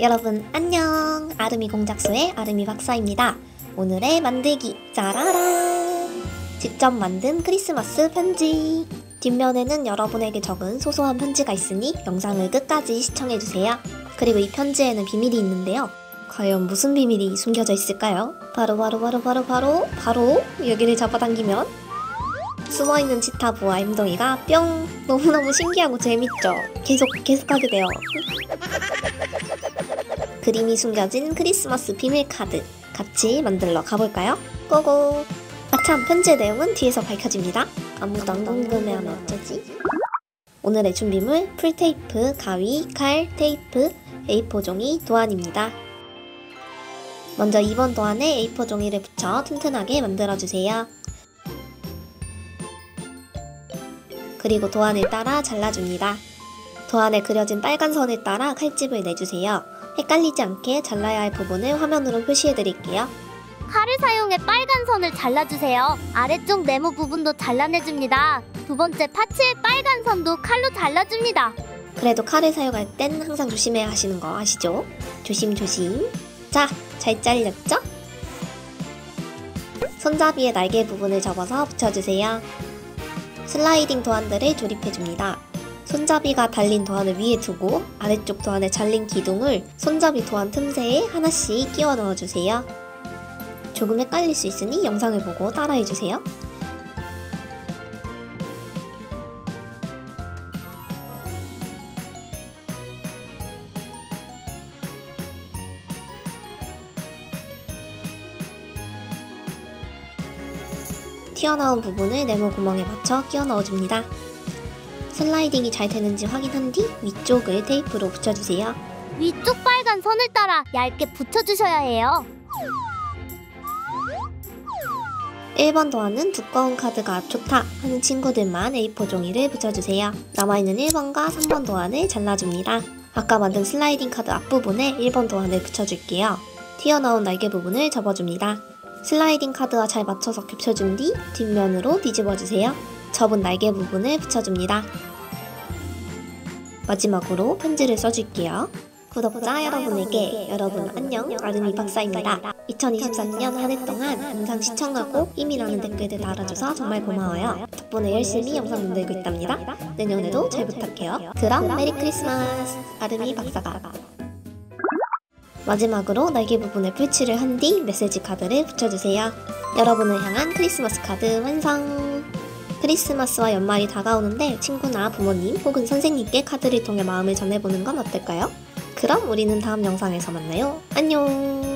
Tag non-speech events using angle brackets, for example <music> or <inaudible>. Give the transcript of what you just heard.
여러분 안녕. 아름이 공작소의 아름이 박사입니다. 오늘의 만들기 짜라란 직접 만든 크리스마스 편지. 뒷면에는 여러분에게 적은 소소한 편지가 있으니 영상을 끝까지 시청해주세요. 그리고 이 편지에는 비밀이 있는데요. 과연 무슨 비밀이 숨겨져 있을까요? 바로 바로 바로 바로 바로 바로 여기를 잡아당기면 숨어있는 치타부와 엠동이가 뿅 너무너무 신기하고 재밌죠 계속 계속하게 돼요 <laughs> 그림이 숨겨진 크리스마스 비밀 카드 같이 만들러 가볼까요? Go go! 아참 편지의 내용은 뒤에서 밝혀집니다. 아무도 안 궁금해하면 어쩌지? 오늘의 준비물 풀테이프, 가위, 칼, 테이프, A4 종이, 도안입니다. 먼저 2번 도안에 A4 종이를 붙여 튼튼하게 만들어주세요. 그리고 도안을 따라 잘라줍니다. 도안에 그려진 빨간 선을 따라 칼집을 내주세요. 헷갈리지 않게 잘라야 할 부분을 화면으로 표시해 드릴게요. 칼을 사용해 빨간 선을 잘라주세요. 아래쪽 네모 부분도 잘라내줍니다. 두 번째 파츠의 빨간 선도 칼로 잘라줍니다. 그래도 칼을 사용할 땐 항상 조심해야 하시는 거 아시죠? 조심조심. 자, 잘 잘렸죠? 손잡이의 날개 부분을 접어서 붙여주세요. 슬라이딩 도안들을 조립해줍니다. 손잡이가 달린 도안을 위에 두고 아래쪽 도안에 잘린 기둥을 손잡이 도안 틈새에 하나씩 끼워 넣어주세요. 조금 헷갈릴 수 있으니 영상을 보고 따라해주세요. 튀어나온 부분을 네모 구멍에 맞춰 끼워 넣어줍니다. 슬라이딩이 잘 되는지 확인한 뒤 위쪽을 테이프로 붙여주세요. 위쪽 빨간 선을 따라 얇게 붙여주셔야 해요. 1번 도안은 두꺼운 카드가 좋다 하는 친구들만 A4 종이를 붙여주세요. 남아있는 1번과 3번 도안을 잘라줍니다. 아까 만든 슬라이딩 카드 앞부분에 1번 도안을 붙여줄게요. 튀어나온 날개 부분을 접어줍니다. 슬라이딩 카드와 잘 맞춰서 겹쳐준 뒤 뒷면으로 뒤집어주세요. 접은 날개 부분을 붙여줍니다. 마지막으로 편지를 써줄게요. 구독자 여러분에게 여러분 안녕 아름이 박사입니다. 2023년 한 해 동안 영상 시청하고 힘이 나는 댓글들 달아줘서 정말 고마워요. 덕분에 열심히 영상 만들고 있답니다. 내년에도 잘 부탁해요. 그럼 메리 크리스마스 아름이 박사가 마지막으로 날개 부분에 풀칠을 한 뒤 메시지 카드를 붙여주세요. 여러분을 향한 크리스마스 카드 완성! 크리스마스와 연말이 다가오는데 친구나 부모님 혹은 선생님께 카드를 통해 마음을 전해보는 건 어떨까요? 그럼 우리는 다음 영상에서 만나요. 안녕!